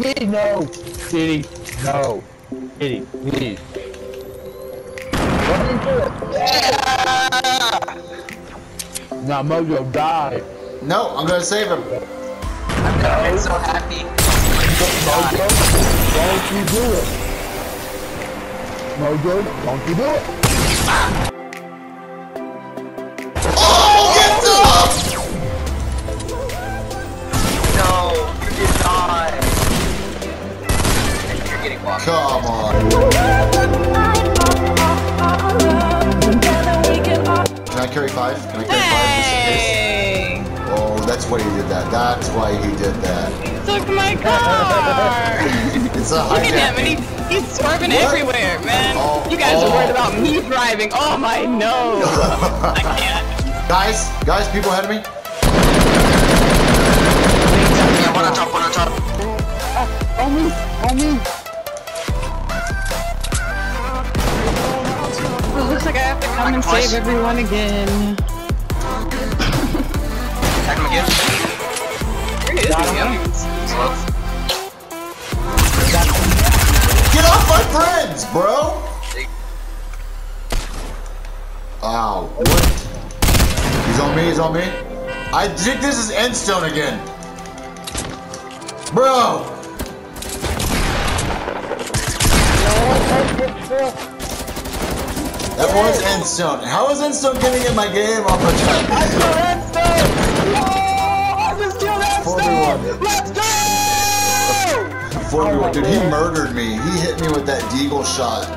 Kitty, no! Kitty, no! Kitty, please. Let me do it! Yeah! Now Mojo died. No, I'm gonna save him. I'm gonna be so happy. Mojo, don't you do it. Mojo, don't you do it. Oh, carry five? Can I carry five just? Hey! Oh, that's why he did that. That's why he did that. Took my car! It's a Look at him, and he, he's swerving What? everywhere, man. Oh, you guys oh. are worried oh. about me driving. Oh my no! I can't. guys, guys, people ahead of me. Save everyone again. Attack him again. Where is he? Slow. Get off my friends, bro! Ow, what? He's on me, he's on me. I think this is Endstone again. Bro! That was Endstone. How is Endstone getting in my game off a time? I killed Endstone! Oh, I just killed Endstone! Let's go! 41. Dude, he murdered me. He hit me with that deagle shot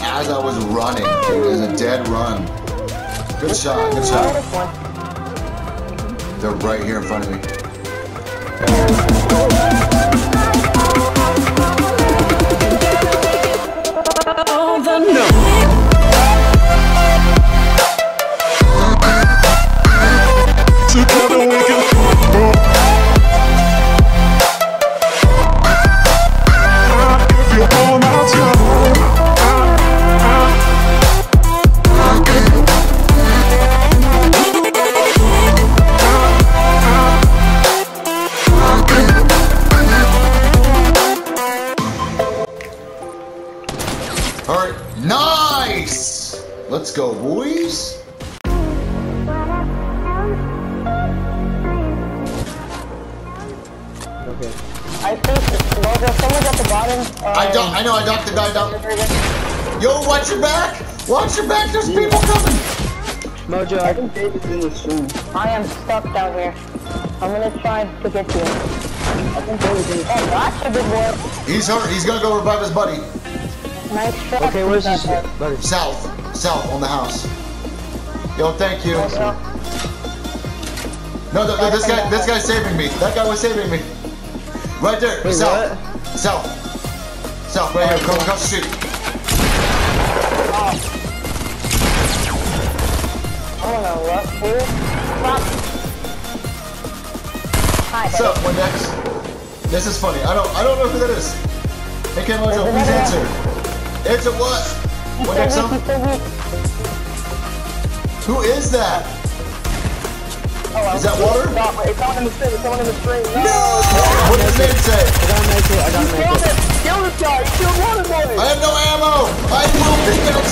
as I was running. Dude, it was a dead run. Good shot, good shot. They're right here in front of me. All right, nice. Let's go, boys. Okay. I think Mojo, someone's at the bottom. Uh, I don't. I know. I knocked the guy down. Yo, watch your back. Watch your back. There's people coming. Mojo, I think David's in this room. I am stuck down here. I'm gonna try to get to him. I think David's in this room. Oh, that's a good boy. He's hurt. He's gonna go revive his buddy. Nice. Okay, where's this? Buddy. South. South on the house. Yo, thank you. No, no, no, this guy. This guy's saving me. That guy was saving me. Right there. Wait, south. South. South. Right here. Come across the street. I don't know what. Here. Stop. Hi, What's buddy. up, Windex? This is funny. I don't. I don't know who that is. Hey, Ken Mojo, please answer. Answer what? Windex, So some- weak, so weak. Who is that? Oh, Is that water? Stop. It's someone in the street. It's someone in the street. No. What does his name say? I gotta make it, I gotta make Kill it. this. Kill this guy. You killed water boy. I have no ammo. I will pickaxe you.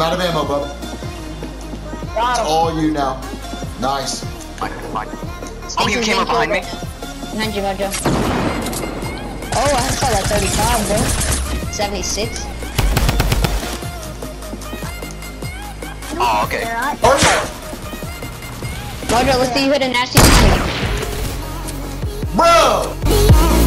I'm out of ammo, bub. It's all you now. Nice. Fine, fine. Oh, you came up behind me. Behind you, Mojo. Oh, I saw that 35, bro. 76. Oh, okay. Mojo, let's see you hit a nasty Bro!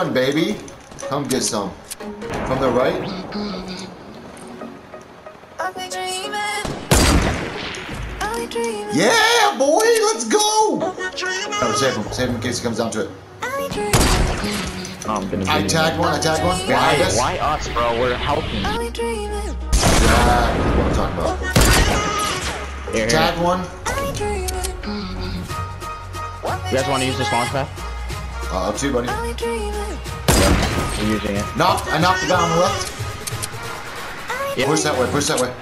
With the run, baby. Come get some. From the right. Yeah, boy, let's go. Oh, save him. Save him in case he comes down to it. Oh, I'm gonna I be- one. I tagged one. Why? Behind us. Why us, bro? We're helping. Yeah, that's what I'm talking about. Here, here. Tag one. You guys want to use this launch pad? Uh, up to you, buddy. We're using it. Knocked. I knocked the guy on the left. Yeah. Push that way. Push that way.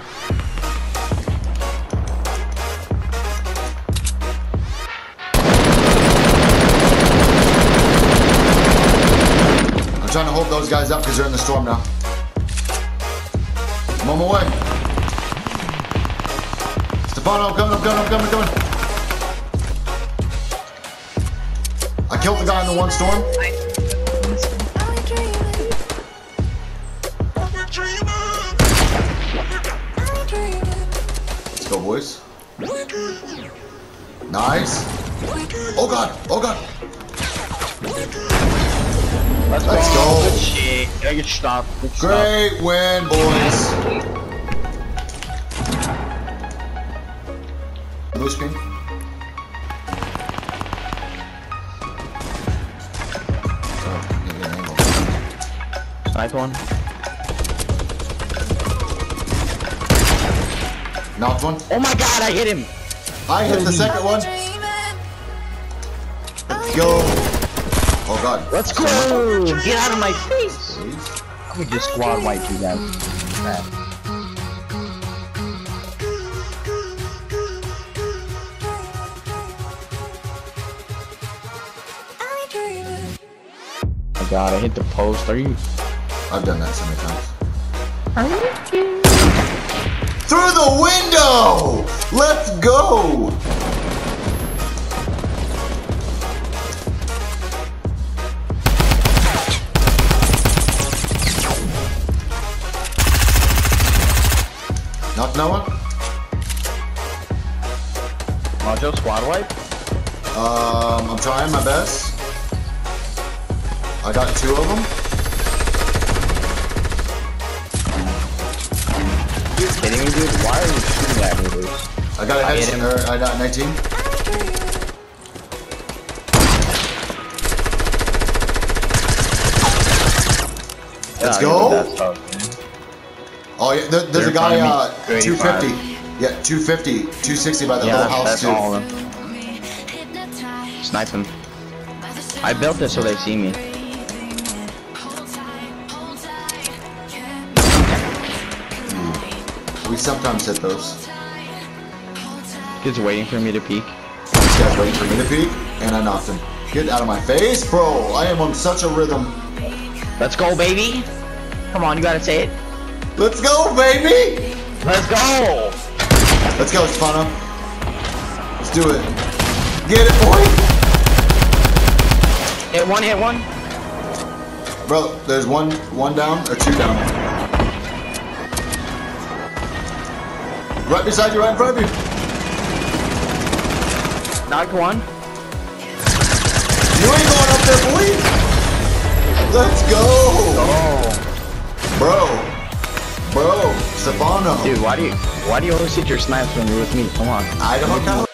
I'm trying to hold those guys up because they're in the storm now. I'm on my way. Stefano, I'm coming, I'm coming, I'm coming, I'm coming. I killed the guy in the one storm. Let's go, boys. Nice. Oh god, oh god. Let's, Let's go. Good shit. Good. Great win, boys. Blue screen. Nice one. Knocked one. Oh my god, I hit him. I hit the second one. Let's go. Oh god. Let's go. Get out of my face. Please. We just squad wipe you guys. Crap. Oh god, I hit the post. Are you? I've done that so many times. Through the window! Let's go! Knock no one? Mojo squad wipe? Um, I'm trying my best. I got two of them. Kidding me, dude? Why are you shooting at me, dude? I got a I head. hit him. Or I got 19. Let's go. That's tough, man. Oh yeah, there, there's They're a guy uh, front of me. 250. Yeah, 250, 260 by the Yeah, little house that's too. all of them. Snipe him. I built this so they see me. Sometimes hit those. Kid's waiting for me to peek. This guy's waiting for me to peek, and I knocked him. Get out of my face, bro! I am on such a rhythm. Let's go, baby. Come on, you gotta say it. Let's go, baby! Let's go. Let's go, Stefano. Let's do it. Get it, boy! Hit one, hit one. Bro, there's one, one down or two down. Right beside you, right in front of you. Knocked one. You ain't going up there, boy. Let's go, Oh, bro. Bro, Stefano. dude, why do you why do you always hit your snipes when you're with me? Come on. I don't know.